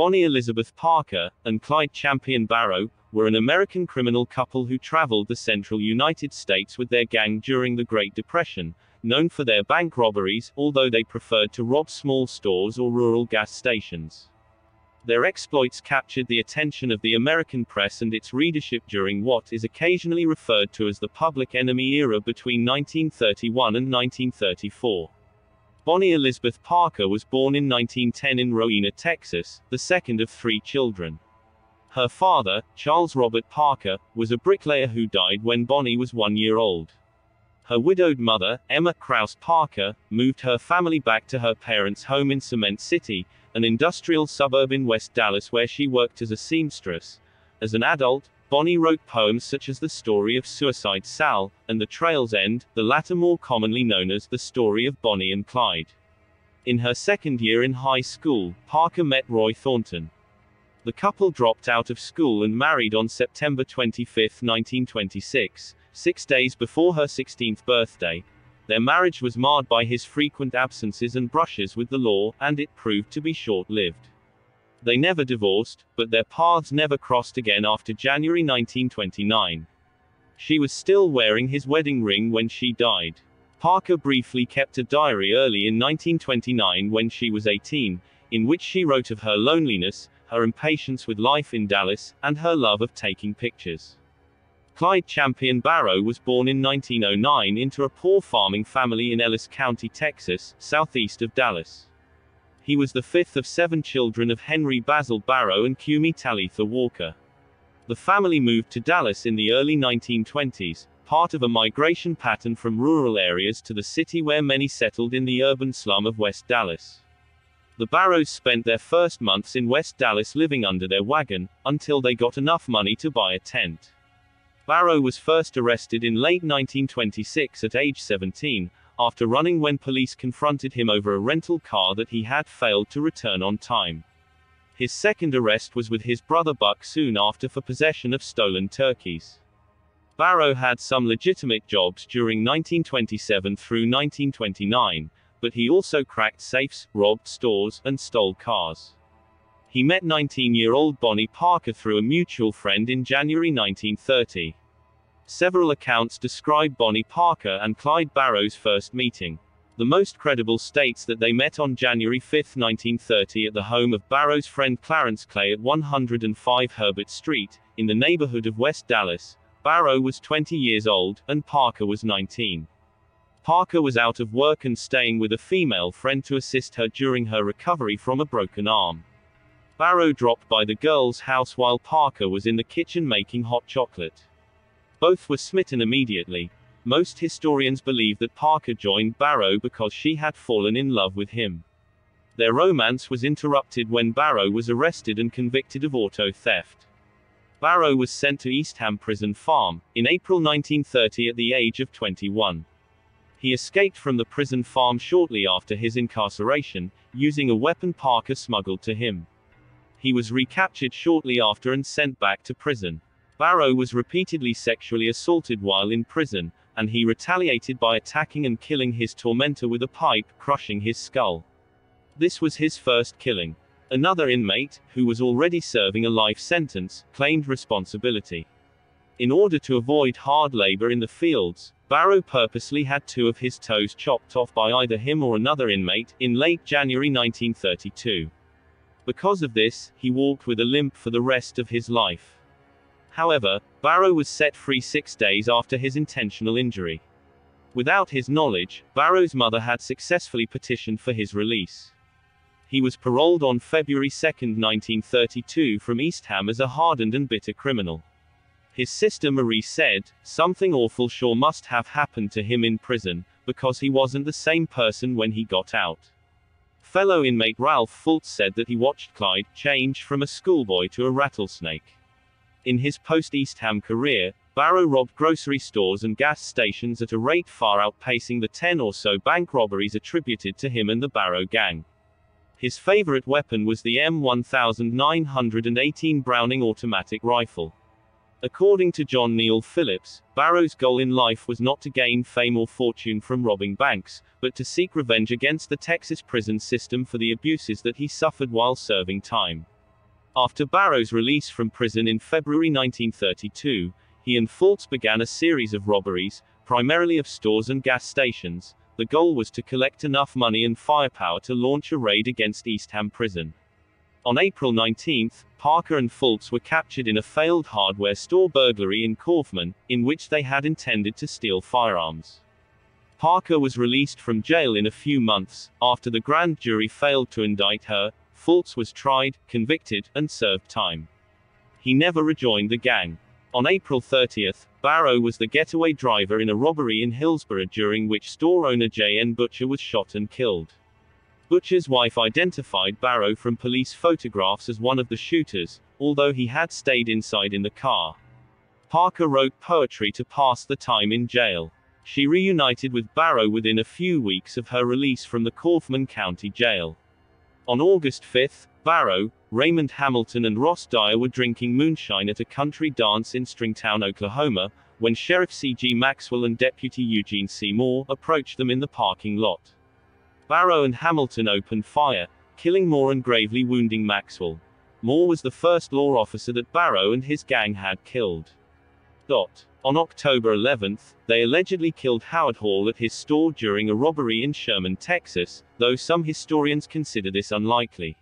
Bonnie Elizabeth Parker and Clyde Champion Barrow were an American criminal couple who traveled the central United States with their gang during the Great Depression, known for their bank robberies, although they preferred to rob small stores or rural gas stations. Their exploits captured the attention of the American press and its readership during what is occasionally referred to as the Public Enemy era between 1931 and 1934. Bonnie Elizabeth Parker was born in 1910 in Rowena, Texas, the second of three children. Her father, Charles Robert Parker, was a bricklayer who died when Bonnie was one year old. Her widowed mother, Emma Krause Parker, moved her family back to her parents' home in Cement City, an industrial suburb in West Dallas where she worked as a seamstress. As an adult, Bonnie wrote poems such as The Story of Suicide Sal, and The Trail's End, the latter more commonly known as The Story of Bonnie and Clyde. In her second year in high school, Parker met Roy Thornton. The couple dropped out of school and married on September 25, 1926, six days before her 16th birthday, their marriage was marred by his frequent absences and brushes with the law, and it proved to be short-lived. They never divorced, but their paths never crossed again after January 1929. She was still wearing his wedding ring when she died. Parker briefly kept a diary early in 1929 when she was 18, in which she wrote of her loneliness, her impatience with life in Dallas, and her love of taking pictures. Clyde Champion Barrow was born in 1909 into a poor farming family in Ellis County, Texas, southeast of Dallas. He was the fifth of seven children of Henry Basil Barrow and Cumie Talitha Walker. The family moved to Dallas in the early 1920s, part of a migration pattern from rural areas to the city where many settled in the urban slum of West Dallas. The Barrows spent their first months in West Dallas living under their wagon, until they got enough money to buy a tent. Barrow was first arrested in late 1926 at age 17, after running when police confronted him over a rental car that he had failed to return on time. His second arrest was with his brother Buck soon after for possession of stolen turkeys. Barrow had some legitimate jobs during 1927 through 1929, but he also cracked safes, robbed stores, and stole cars. He met 19-year-old Bonnie Parker through a mutual friend in January 1930. Several accounts describe Bonnie Parker and Clyde Barrow's first meeting. The most credible states that they met on January 5, 1930 at the home of Barrow's friend Clarence Clay at 105 Herbert Street, in the neighborhood of West Dallas. Barrow was 20 years old, and Parker was 19. Parker was out of work and staying with a female friend to assist her during her recovery from a broken arm. Barrow dropped by the girl's house while Parker was in the kitchen making hot chocolate. Both were smitten immediately. Most historians believe that Parker joined Barrow because she had fallen in love with him. Their romance was interrupted when Barrow was arrested and convicted of auto theft. Barrow was sent to Eastham Prison Farm, in April 1930 at the age of 21. He escaped from the prison farm shortly after his incarceration, using a weapon Parker smuggled to him. He was recaptured shortly after and sent back to prison. Barrow was repeatedly sexually assaulted while in prison, and he retaliated by attacking and killing his tormentor with a pipe, crushing his skull. This was his first killing. Another inmate, who was already serving a life sentence, claimed responsibility. In order to avoid hard labor in the fields, Barrow purposely had two of his toes chopped off by either him or another inmate, in late January 1932. Because of this, he walked with a limp for the rest of his life. However, Barrow was set free six days after his intentional injury. Without his knowledge, Barrow's mother had successfully petitioned for his release. He was paroled on February 2, 1932 from Eastham as a hardened and bitter criminal. His sister Marie said, something awful sure must have happened to him in prison, because he wasn't the same person when he got out. Fellow inmate Ralph Fultz said that he watched Clyde change from a schoolboy to a rattlesnake. In his post-Eastham career, Barrow robbed grocery stores and gas stations at a rate far outpacing the 10 or so bank robberies attributed to him and the Barrow gang. His favorite weapon was the M1918 Browning automatic rifle. According to John Neal Phillips, Barrow's goal in life was not to gain fame or fortune from robbing banks, but to seek revenge against the Texas prison system for the abuses that he suffered while serving time. After Barrow's release from prison in February 1932, he and Fultz began a series of robberies, primarily of stores and gas stations. The goal was to collect enough money and firepower to launch a raid against Eastham Prison. On April 19, Parker and Fultz were captured in a failed hardware store burglary in Kaufman, in which they had intended to steal firearms. Parker was released from jail in a few months. After the grand jury failed to indict her, Fultz was tried, convicted, and served time. He never rejoined the gang. On April 30, Barrow was the getaway driver in a robbery in Hillsboro during which store owner J. N. Butcher was shot and killed. Butcher's wife identified Barrow from police photographs as one of the shooters, although he had stayed inside in the car. Parker wrote poetry to pass the time in jail. She reunited with Barrow within a few weeks of her release from the Kaufman County Jail. On August 5, Barrow, Raymond Hamilton and Ross Dyer were drinking moonshine at a country dance in Stringtown, Oklahoma, when Sheriff C.G. Maxwell and Deputy Eugene. Moore approached them in the parking lot. Barrow and Hamilton opened fire, killing Moore and gravely wounding Maxwell. Moore was the first law officer that Barrow and his gang had killed. On October 11, they allegedly killed Howard Hall at his store during a robbery in Sherman, Texas, though some historians consider this unlikely.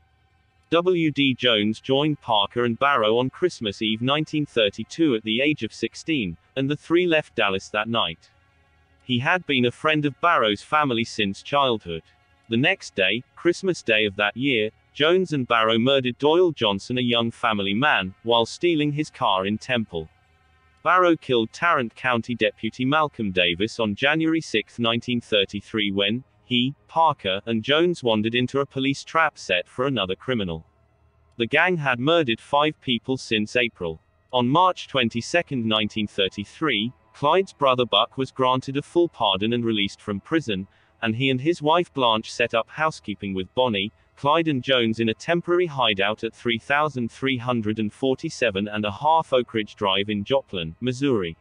W.D. Jones joined Parker and Barrow on Christmas Eve 1932 at the age of 16, and the three left Dallas that night. He had been a friend of Barrow's family since childhood. The next day, Christmas Day of that year, Jones and Barrow murdered Doyle Johnson, a young family man, while stealing his car in Temple. Barrow killed Tarrant County Deputy Malcolm Davis on January 6, 1933 when he, Parker, and Jones wandered into a police trap set for another criminal. The gang had murdered five people since April. On March 22, 1933, Clyde's brother Buck was granted a full pardon and released from prison, and he and his wife Blanche set up housekeeping with Bonnie, Clyde and Jones in a temporary hideout at 3347 and a half Oak Ridge Drive in Joplin, Missouri.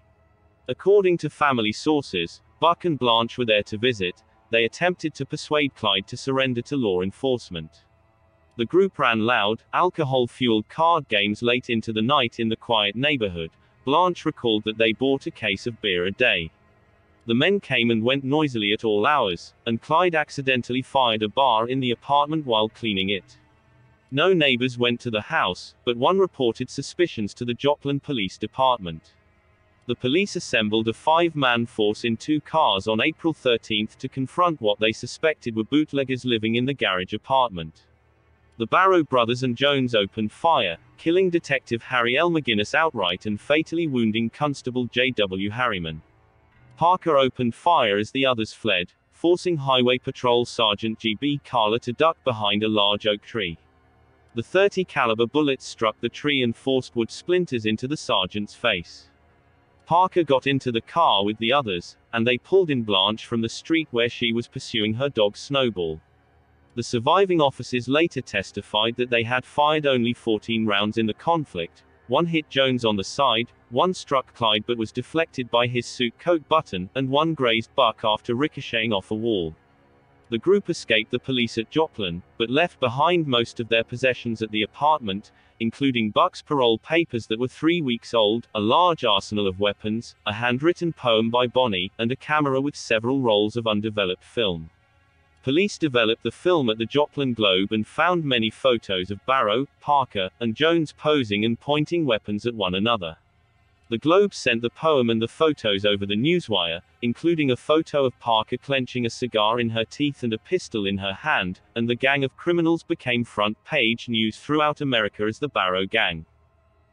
According to family sources, Buck and Blanche were there to visit, they attempted to persuade Clyde to surrender to law enforcement. The group ran loud, alcohol-fueled card games late into the night in the quiet neighborhood. Blanche recalled that they bought a case of beer a day. The men came and went noisily at all hours, and Clyde accidentally fired a bar in the apartment while cleaning it. No neighbors went to the house, but one reported suspicions to the Joplin Police Department. The police assembled a five-man force in two cars on April 13 to confront what they suspected were bootleggers living in the garage apartment. The Barrow brothers and Jones opened fire, killing Detective Harry L. McGinnis outright and fatally wounding Constable J.W. Harryman. Parker opened fire as the others fled, forcing Highway Patrol Sergeant G.B. Kahler to duck behind a large oak tree. The 30 caliber bullets struck the tree and forced wood splinters into the sergeant's face. Parker got into the car with the others, and they pulled in Blanche from the street where she was pursuing her dog Snowball. The surviving officers later testified that they had fired only 14 rounds in the conflict, one hit Jones on the side, one struck Clyde but was deflected by his suit coat button, and one grazed Buck after ricocheting off a wall. The group escaped the police at Joplin, but left behind most of their possessions at the apartment, including Buck's parole papers that were three weeks old, a large arsenal of weapons, a handwritten poem by Bonnie, and a camera with several rolls of undeveloped film. Police developed the film at the Joplin Globe and found many photos of Barrow, Parker, and Jones posing and pointing weapons at one another. The Globe sent the poem and the photos over the newswire, including a photo of Parker clenching a cigar in her teeth and a pistol in her hand, and the gang of criminals became front page news throughout America as the Barrow Gang.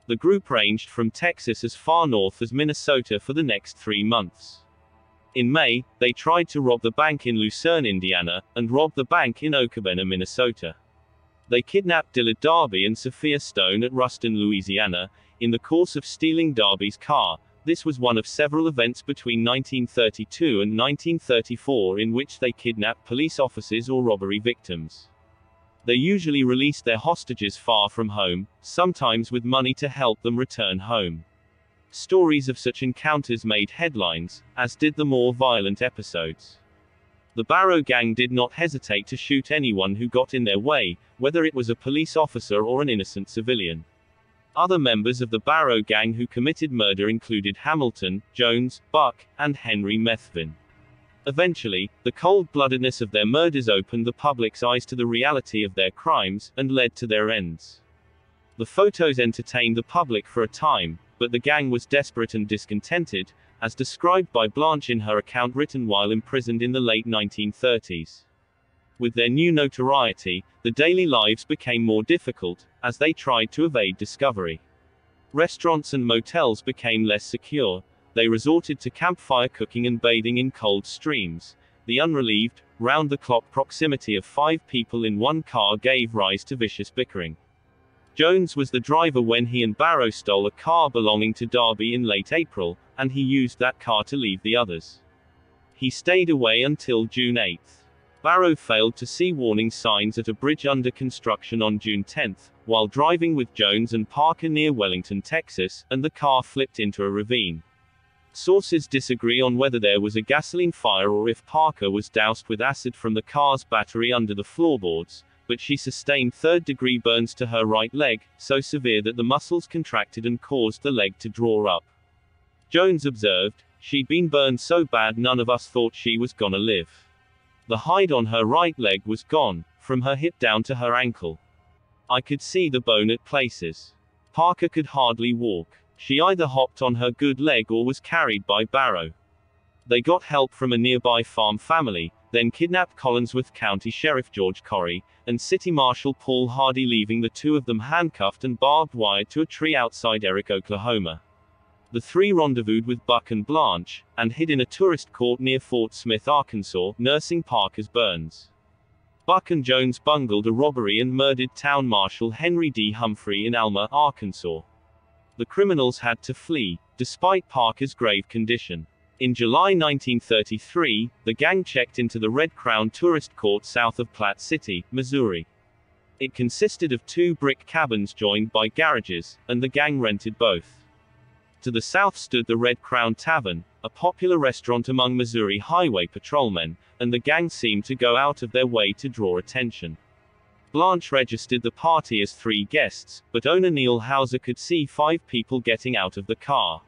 The group ranged from Texas as far north as Minnesota for the next three months. In May, they tried to rob the bank in Lucerne, Indiana, and robbed the bank in Okabena, Minnesota. They kidnapped Dillard Darby and Sophia Stone at Ruston, Louisiana, in the course of stealing Darby's car. This was one of several events between 1932 and 1934 in which they kidnapped police officers or robbery victims. They usually released their hostages far from home, sometimes with money to help them return home. Stories of such encounters made headlines, as did the more violent episodes. The Barrow gang did not hesitate to shoot anyone who got in their way, whether it was a police officer or an innocent civilian. Other members of the Barrow gang who committed murder included Hamilton, Jones, Buck, and Henry Methvin. Eventually, the cold-bloodedness of their murders opened the public's eyes to the reality of their crimes, and led to their ends. The photos entertained the public for a time, but the gang was desperate and discontented, as described by Blanche in her account written while imprisoned in the late 1930s. With their new notoriety, the daily lives became more difficult, as they tried to evade discovery. Restaurants and motels became less secure, they resorted to campfire cooking and bathing in cold streams. The unrelieved, round the clock proximity of five people in one car gave rise to vicious bickering. Jones was the driver when he and Barrow stole a car belonging to Darby in late April, and he used that car to leave the others. He stayed away until June 8. Barrow failed to see warning signs at a bridge under construction on June 10, while driving with Jones and Parker near Wellington, Texas, and the car flipped into a ravine. Sources disagree on whether there was a gasoline fire or if Parker was doused with acid from the car's battery under the floorboards, but she sustained third degree burns to her right leg, so severe that the muscles contracted and caused the leg to draw up. Jones observed, She'd been burned so bad none of us thought she was gonna live. The hide on her right leg was gone, from her hip down to her ankle. I could see the bone at places. Parker could hardly walk. She either hopped on her good leg or was carried by Barrow. They got help from a nearby farm family, then kidnapped Collingsworth County Sheriff George Corey, and City Marshal Paul Hardy leaving the two of them handcuffed and barbed wired to a tree outside Erick, Oklahoma. The three rendezvoused with Buck and Blanche, and hid in a tourist court near Fort Smith, Arkansas, nursing Parker's burns. Buck and Jones bungled a robbery and murdered Town Marshal Henry D. Humphrey in Alma, Arkansas. The criminals had to flee, despite Parker's grave condition. In July 1933, the gang checked into the Red Crown tourist court south of Platte City, Missouri. It consisted of two brick cabins joined by garages, and the gang rented both. To the south stood the Red Crown Tavern, a popular restaurant among Missouri highway patrolmen, and the gang seemed to go out of their way to draw attention. Blanche registered the party as three guests, but owner Neil Hauser could see five people getting out of the car.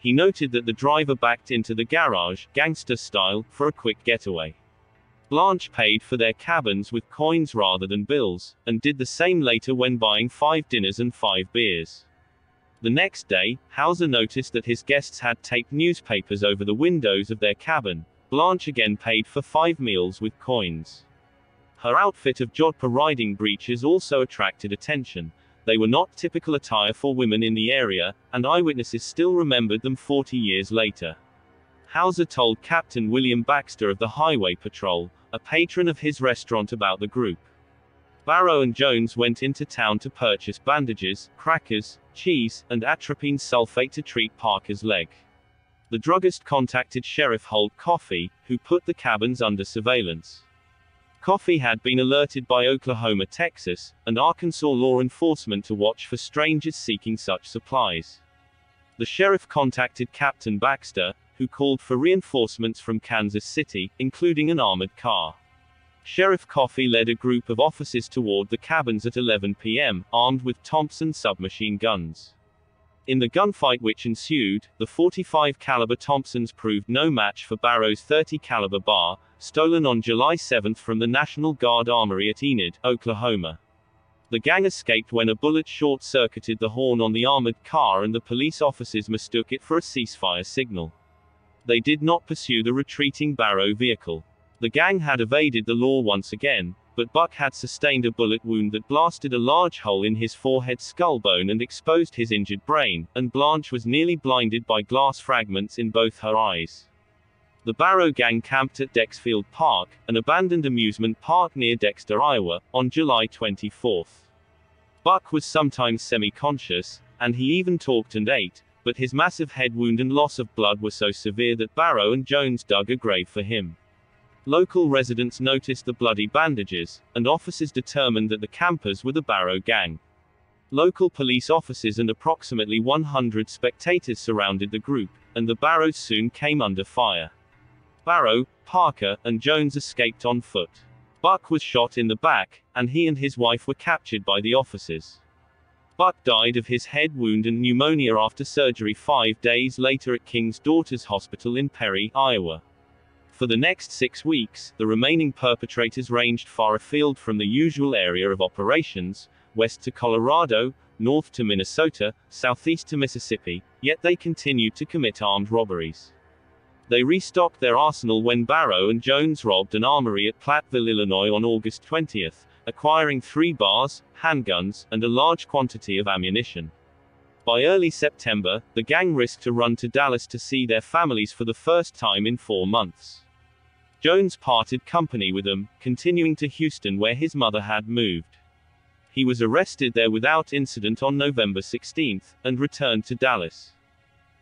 He noted that the driver backed into the garage, gangster style, for a quick getaway. Blanche paid for their cabins with coins rather than bills, and did the same later when buying five dinners and five beers. The next day, Hauser noticed that his guests had taped newspapers over the windows of their cabin. Blanche again paid for five meals with coins. Her outfit of jodhpur riding breeches also attracted attention. They were not typical attire for women in the area, and eyewitnesses still remembered them 40 years later. Hauser told Captain William Baxter of the Highway Patrol, a patron of his restaurant about the group. Barrow and Jones went into town to purchase bandages, crackers, cheese, and atropine sulfate to treat Parker's leg. The druggist contacted Sheriff Holt Coffey, who put the cabins under surveillance. Coffey had been alerted by Oklahoma, Texas, and Arkansas law enforcement to watch for strangers seeking such supplies. The sheriff contacted Captain Baxter, who called for reinforcements from Kansas City, including an armored car. Sheriff Coffey led a group of officers toward the cabins at 11 p.m., armed with Thompson submachine guns. In the gunfight which ensued, the 45 caliber Thompsons proved no match for Barrow's 30 caliber bar, stolen on July 7 from the National Guard Armory at Enid, Oklahoma. The gang escaped when a bullet short-circuited the horn on the armored car and the police officers mistook it for a ceasefire signal. They did not pursue the retreating Barrow vehicle. The gang had evaded the law once again, but Buck had sustained a bullet wound that blasted a large hole in his forehead skull bone and exposed his injured brain, and Blanche was nearly blinded by glass fragments in both her eyes. The Barrow gang camped at Dexfield Park, an abandoned amusement park near Dexter, Iowa, on July 24. Buck was sometimes semi-conscious, and he even talked and ate, but his massive head wound and loss of blood were so severe that Barrow and Jones dug a grave for him. Local residents noticed the bloody bandages, and officers determined that the campers were the Barrow gang. Local police officers and approximately 100 spectators surrounded the group, and the Barrows soon came under fire. Barrow, Parker, and Jones escaped on foot. Buck was shot in the back, and he and his wife were captured by the officers. Buck died of his head wound and pneumonia after surgery five days later at King's Daughters Hospital in Perry, Iowa. For the next six weeks, the remaining perpetrators ranged far afield from the usual area of operations, west to Colorado, north to Minnesota, southeast to Mississippi, yet they continued to commit armed robberies. They restocked their arsenal when Barrow and Jones robbed an armory at Platteville, Illinois on August 20, acquiring three bars, handguns, and a large quantity of ammunition. By early September, the gang risked a run to Dallas to see their families for the first time in four months. Jones parted company with them, continuing to Houston where his mother had moved. He was arrested there without incident on November 16, and returned to Dallas.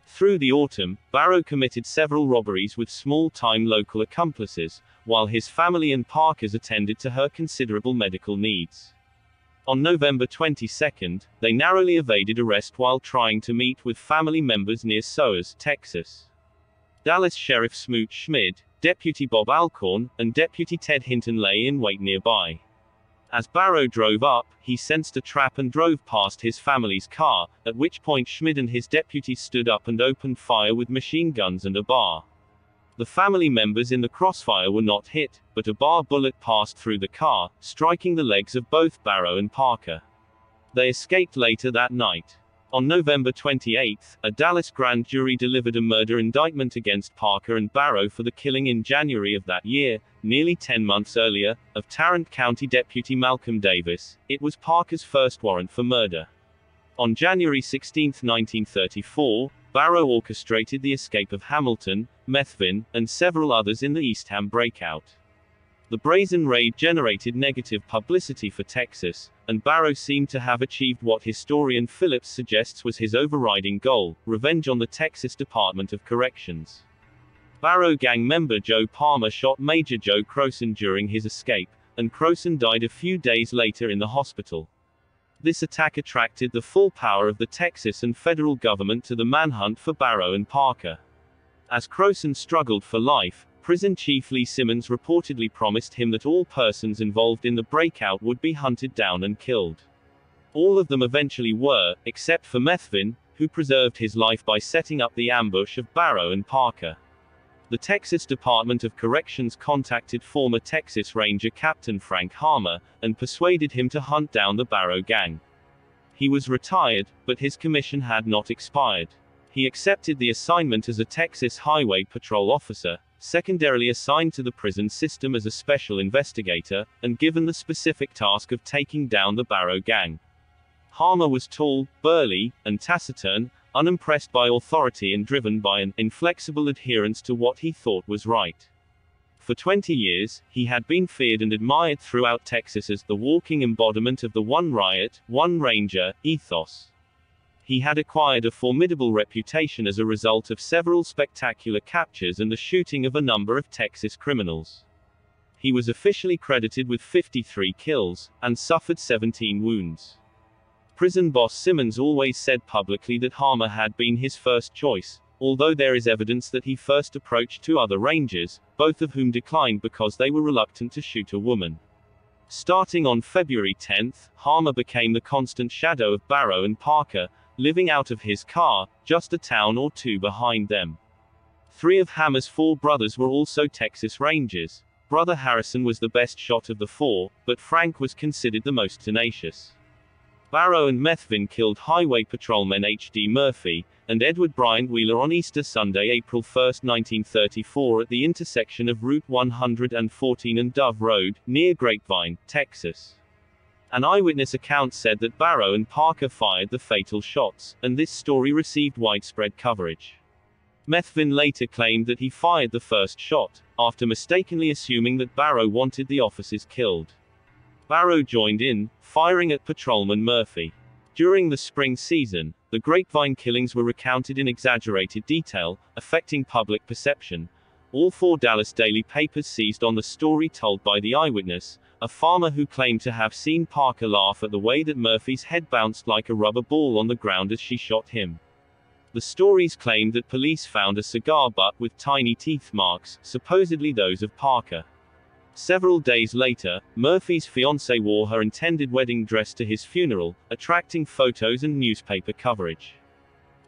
Through the autumn, Barrow committed several robberies with small-time local accomplices, while his family and Parker's attended to her considerable medical needs. On November 22, they narrowly evaded arrest while trying to meet with family members near Sowers, Texas. Dallas Sheriff Smoot Schmid, Deputy Bob Alcorn, and Deputy Ted Hinton lay in wait nearby. As Barrow drove up, he sensed a trap and drove past his family's car, at which point Schmid and his deputies stood up and opened fire with machine guns and a bar. The family members in the crossfire were not hit, but a bar bullet passed through the car, striking the legs of both Barrow and Parker. They escaped later that night. On November 28, a Dallas grand jury delivered a murder indictment against Parker and Barrow for the killing in January of that year, nearly 10 months earlier, of Tarrant County Deputy Malcolm Davis. It was Parker's first warrant for murder. On January 16, 1934, Barrow orchestrated the escape of Hamilton, Methvin, and several others in the Eastham breakout. The brazen raid generated negative publicity for Texas, and Barrow seemed to have achieved what historian Phillips suggests was his overriding goal revenge on the Texas Department of Corrections. Barrow gang member Joe Palmer shot Major Joe Crowson during his escape, and Crowson died a few days later in the hospital. This attack attracted the full power of the Texas and federal government to the manhunt for Barrow and Parker. As Crowson struggled for life, Prison chief Lee Simmons reportedly promised him that all persons involved in the breakout would be hunted down and killed. All of them eventually were, except for Methvin, who preserved his life by setting up the ambush of Barrow and Parker. The Texas Department of Corrections contacted former Texas Ranger Captain Frank Hamer, and persuaded him to hunt down the Barrow gang. He was retired, but his commission had not expired. He accepted the assignment as a Texas Highway Patrol officer, secondarily assigned to the prison system as a special investigator, and given the specific task of taking down the Barrow gang. Hamer was tall, burly, and taciturn, unimpressed by authority and driven by an inflexible adherence to what he thought was right. For 20 years, he had been feared and admired throughout Texas as the walking embodiment of the one riot, one ranger ethos he had acquired a formidable reputation as a result of several spectacular captures and the shooting of a number of Texas criminals. He was officially credited with 53 kills, and suffered 17 wounds. Prison boss Simmons always said publicly that Hamer had been his first choice, although there is evidence that he first approached two other rangers, both of whom declined because they were reluctant to shoot a woman. Starting on February 10, Hamer became the constant shadow of Barrow and Parker, living out of his car, just a town or two behind them. Three of Hamer's four brothers were also Texas Rangers. Brother Harrison was the best shot of the four, but Frank was considered the most tenacious. Barrow and Methvin killed Highway Patrolman H.D. Murphy, and Edward Bryant Wheeler on Easter Sunday, April 1, 1934 at the intersection of Route 114 and Dove Road, near Grapevine, Texas. An eyewitness account said that Barrow and Parker fired the fatal shots, and this story received widespread coverage. Methvin later claimed that he fired the first shot, after mistakenly assuming that Barrow wanted the officers killed. Barrow joined in, firing at Patrolman Murphy. During the spring season, the Grapevine killings were recounted in exaggerated detail, affecting public perception. All four Dallas daily papers seized on the story told by the eyewitness, a farmer who claimed to have seen Parker laugh at the way that Murphy's head bounced like a rubber ball on the ground as she shot him. The stories claimed that police found a cigar butt with tiny teeth marks, supposedly those of Parker. Several days later, Murphy's fiancée wore her intended wedding dress to his funeral, attracting photos and newspaper coverage.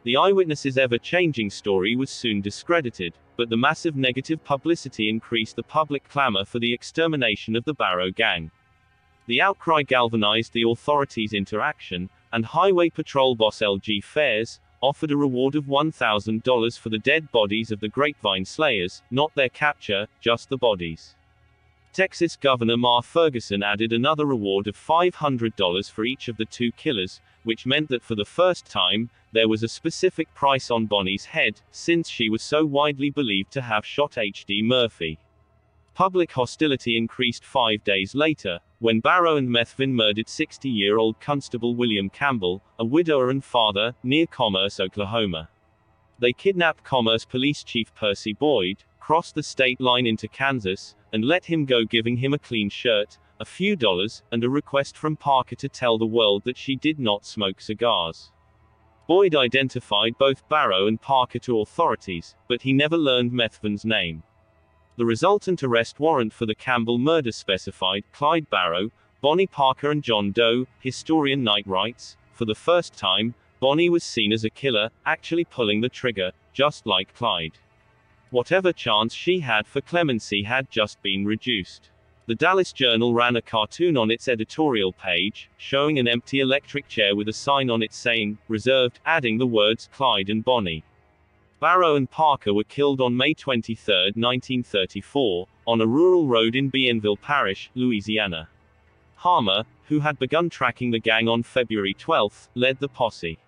The eyewitness's ever-changing story was soon discredited, but the massive negative publicity increased the public clamor for the extermination of the Barrow Gang. The outcry galvanized the authorities into action, and Highway Patrol boss L.G. Phares offered a reward of $1,000 for the dead bodies of the Grapevine Slayers, not their capture, just the bodies. Texas Governor Ma Ferguson added another reward of $500 for each of the two killers, which meant that for the first time, there was a specific price on Bonnie's head, since she was so widely believed to have shot H.D. Murphy. Public hostility increased five days later, when Barrow and Methvin murdered 60-year-old Constable William Campbell, a widower and father, near Commerce, Oklahoma. They kidnapped Commerce Police Chief Percy Boyd, crossed the state line into Kansas, and let him go giving him a clean shirt, a few dollars, and a request from Parker to tell the world that she did not smoke cigars. Boyd identified both Barrow and Parker to authorities, but he never learned Methvin's name. The resultant arrest warrant for the Campbell murder specified Clyde Barrow, Bonnie Parker and John Doe, historian Knight writes, for the first time, Bonnie was seen as a killer, actually pulling the trigger, just like Clyde. Whatever chance she had for clemency had just been reduced. The Dallas Journal ran a cartoon on its editorial page, showing an empty electric chair with a sign on it saying, reserved, adding the words Clyde and Bonnie. Barrow and Parker were killed on May 23, 1934, on a rural road in Bienville Parish, Louisiana. Hamer, who had begun tracking the gang on February 12, led the posse.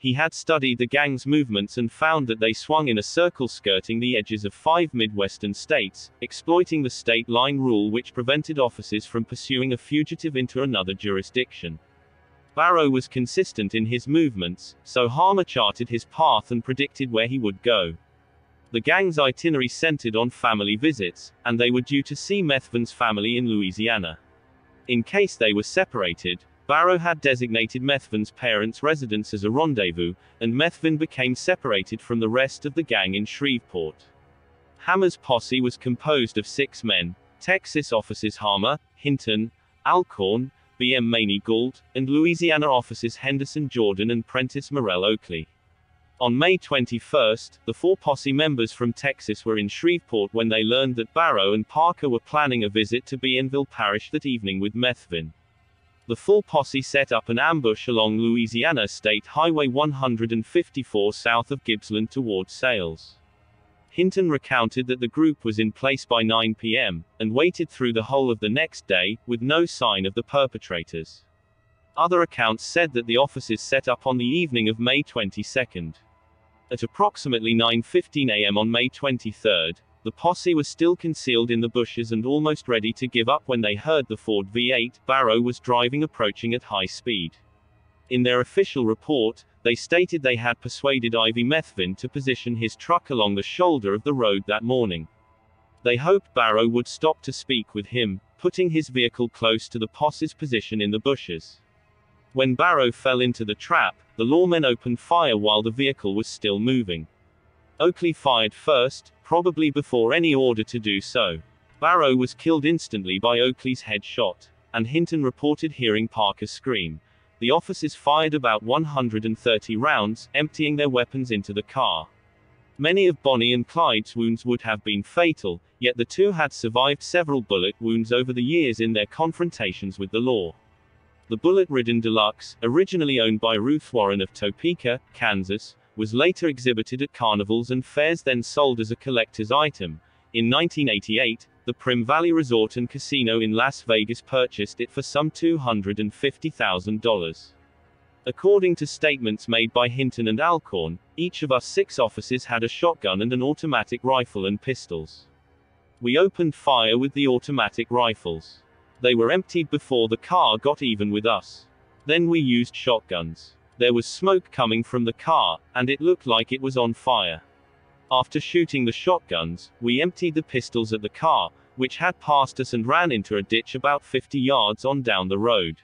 He had studied the gang's movements and found that they swung in a circle skirting the edges of five Midwestern states, exploiting the state line rule which prevented officers from pursuing a fugitive into another jurisdiction. Barrow was consistent in his movements, so Hamer charted his path and predicted where he would go. The gang's itinerary centered on family visits, and they were due to see Methvin's family in Louisiana. In case they were separated, Barrow had designated Methvin's parents' residence as a rendezvous, and Methvin became separated from the rest of the gang in Shreveport. Hamer's posse was composed of six men, Texas officers Hamer, Hinton, Alcorn, B.M. Manny Gault, and Louisiana officers Henderson Jordan and Prentiss Morrell Oakley. On May 21, the four posse members from Texas were in Shreveport when they learned that Barrow and Parker were planning a visit to Bienville Parish that evening with Methvin. The full posse set up an ambush along Louisiana State Highway 154 south of Gibbsland toward Sailes. Hinton recounted that the group was in place by 9 p.m., and waited through the whole of the next day, with no sign of the perpetrators. Other accounts said that the officers set up on the evening of May 22. At approximately 9.15 a.m. on May 23, the posse was still concealed in the bushes and almost ready to give up when they heard the Ford V8 Barrow was driving approaching at high speed. In their official report, they stated they had persuaded Ivy Methvin to position his truck along the shoulder of the road that morning. They hoped Barrow would stop to speak with him, putting his vehicle close to the posse's position in the bushes. When Barrow fell into the trap, the lawmen opened fire while the vehicle was still moving. Oakley fired first, probably before any order to do so. Barrow was killed instantly by Oakley's head shot, and Hinton reported hearing Parker scream. The officers fired about 130 rounds, emptying their weapons into the car. Many of Bonnie and Clyde's wounds would have been fatal, yet the two had survived several bullet wounds over the years in their confrontations with the law. The bullet-ridden deluxe, originally owned by Ruth Warren of Topeka, Kansas, was later exhibited at carnivals and fairs then sold as a collector's item. In 1988, the Primm Valley Resort and Casino in Las Vegas purchased it for some $250,000. According to statements made by Hinton and Alcorn, each of us six officers had a shotgun and an automatic rifle and pistols. We opened fire with the automatic rifles. They were emptied before the car got even with us. Then we used shotguns. There was smoke coming from the car, and it looked like it was on fire. After shooting the shotguns, we emptied the pistols at the car, which had passed us and ran into a ditch about 50 yards on down the road.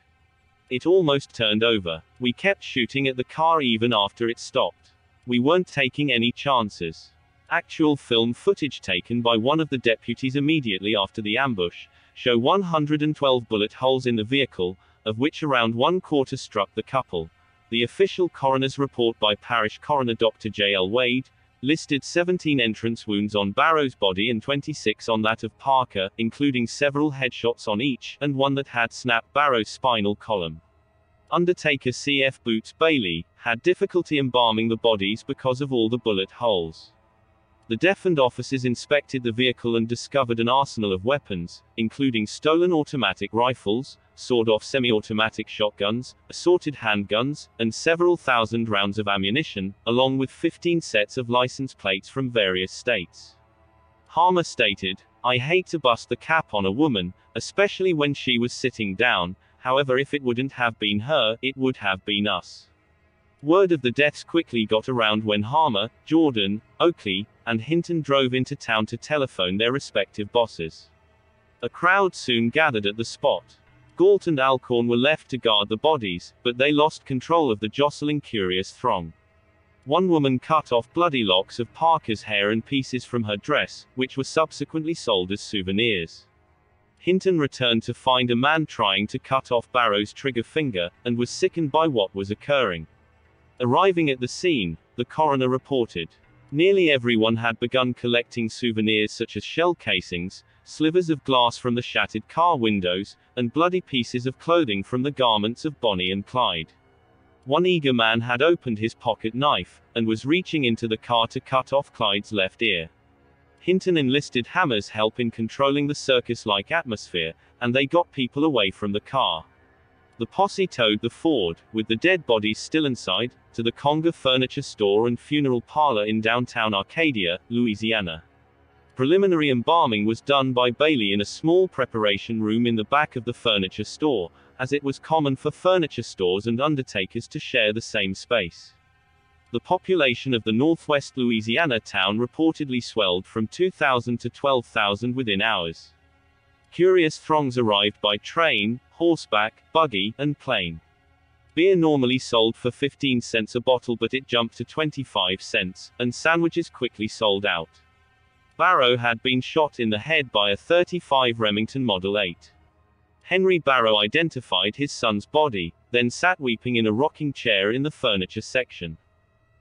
It almost turned over. We kept shooting at the car even after it stopped. We weren't taking any chances. Actual film footage taken by one of the deputies immediately after the ambush show 112 bullet holes in the vehicle, of which around one quarter struck the couple. The official coroner's report by parish coroner Dr. J.L. Wade listed 17 entrance wounds on Barrow's body and 26 on that of Parker, including several headshots on each, and one that had snapped Barrow's spinal column. Undertaker C.F. Boots Bailey had difficulty embalming the bodies because of all the bullet holes. The deafened officers inspected the vehicle and discovered an arsenal of weapons, including stolen automatic rifles, sawed-off semi-automatic shotguns, assorted handguns, and several thousand rounds of ammunition, along with 15 sets of license plates from various states. Hamer stated, I hate to bust the cap on a woman, especially when she was sitting down, however if it wouldn't have been her, it would have been us. Word of the deaths quickly got around when Hamer, Jordan, Oakley, and Hinton drove into town to telephone their respective bosses. A crowd soon gathered at the spot. Gault and Alcorn were left to guard the bodies, but they lost control of the jostling curious throng. One woman cut off bloody locks of Parker's hair and pieces from her dress, which were subsequently sold as souvenirs. Hinton returned to find a man trying to cut off Barrow's trigger finger, and was sickened by what was occurring. Arriving at the scene, the coroner reported. Nearly everyone had begun collecting souvenirs such as shell casings, slivers of glass from the shattered car windows, and bloody pieces of clothing from the garments of Bonnie and Clyde. One eager man had opened his pocket knife, and was reaching into the car to cut off Clyde's left ear. Hinton enlisted Hamer's help in controlling the circus-like atmosphere, and they got people away from the car. The posse towed the Ford, with the dead bodies still inside, to the Conger Furniture Store and Funeral Parlor in downtown Arcadia, Louisiana. Preliminary embalming was done by Bailey in a small preparation room in the back of the furniture store, as it was common for furniture stores and undertakers to share the same space. The population of the northwest Louisiana town reportedly swelled from 2,000 to 12,000 within hours. Curious throngs arrived by train, horseback, buggy, and plane. Beer normally sold for 15 cents a bottle but it jumped to 25 cents, and sandwiches quickly sold out. Barrow had been shot in the head by a 35 Remington Model 8. Henry Barrow identified his son's body, then sat weeping in a rocking chair in the furniture section.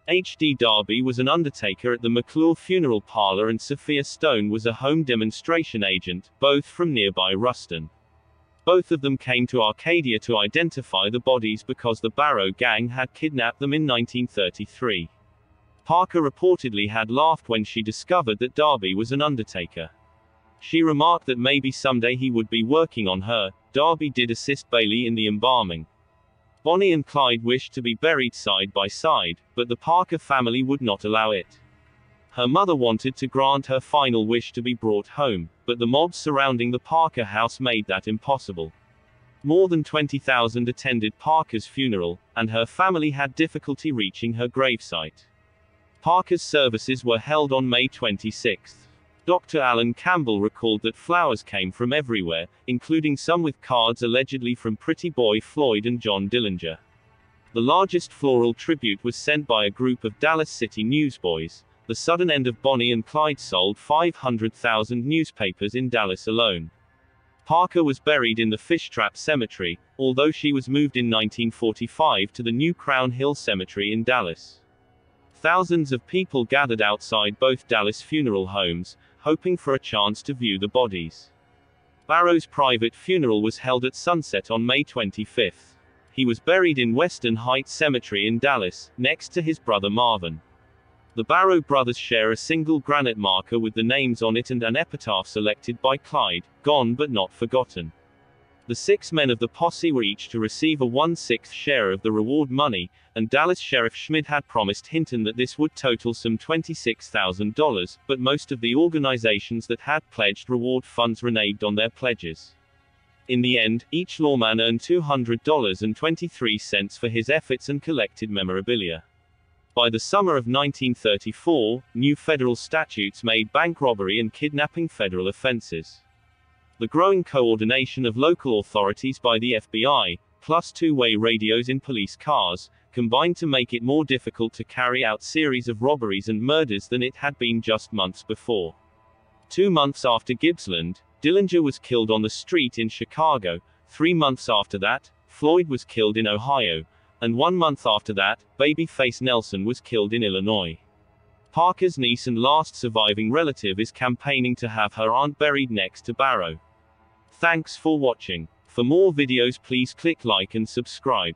H.D. Darby was an undertaker at the McClure Funeral Parlor and Sophia Stone was a home demonstration agent, both from nearby Ruston. Both of them came to Arcadia to identify the bodies because the Barrow gang had kidnapped them in 1933. Parker reportedly had laughed when she discovered that Darby was an undertaker. She remarked that maybe someday he would be working on her. Darby did assist Bailey in the embalming. Bonnie and Clyde wished to be buried side by side, but the Parker family would not allow it. Her mother wanted to grant her final wish to be brought home, but the mobs surrounding the Parker house made that impossible. More than 20,000 attended Parker's funeral, and her family had difficulty reaching her gravesite. Parker's services were held on May 26. Dr. Alan Campbell recalled that flowers came from everywhere, including some with cards allegedly from Pretty Boy Floyd and John Dillinger. The largest floral tribute was sent by a group of Dallas City newsboys. The sudden end of Bonnie and Clyde sold 500,000 newspapers in Dallas alone. Parker was buried in the Fishtrap Cemetery, although she was moved in 1945 to the new Crown Hill Cemetery in Dallas. Thousands of people gathered outside both Dallas funeral homes, hoping for a chance to view the bodies. Barrow's private funeral was held at sunset on May 25. He was buried in Western Heights Cemetery in Dallas, next to his brother Marvin. The Barrow brothers share a single granite marker with the names on it and an epitaph selected by Clyde, gone but not forgotten. The six men of the posse were each to receive a one-sixth share of the reward money, and Dallas Sheriff Schmid had promised Hinton that this would total some $26,000, but most of the organizations that had pledged reward funds reneged on their pledges. In the end, each lawman earned $200.23 for his efforts and collected memorabilia. By the summer of 1934, new federal statutes made bank robbery and kidnapping federal offenses. The growing coordination of local authorities by the FBI, plus two-way radios in police cars, combined to make it more difficult to carry out series of robberies and murders than it had been just months before. Two months after Gibbsland, Dillinger was killed on the street in Chicago, three months after that, Floyd was killed in Ohio, and one month after that, Babyface Nelson was killed in Illinois. Parker's niece and last surviving relative is campaigning to have her aunt buried next to Barrow. Thanks for watching. For more videos please click like and subscribe.